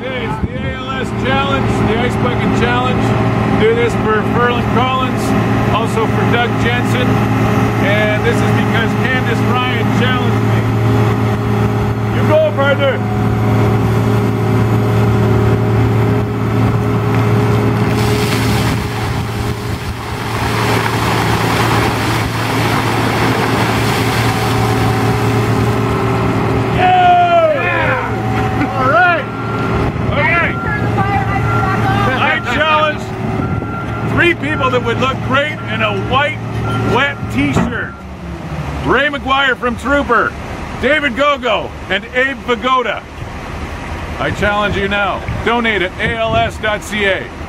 Okay, it's the ALS Challenge, the Ice Bucket Challenge. Do this for Ferland Collins, also for Doug Jensen, and this is because Candice Ryan challenged me. You go, partner. Three people that would look great in a white, wet t-shirt. Ra McGuire from Trooper, David Gogo, and Abe Vigoda. I challenge you now. Donate at als.ca.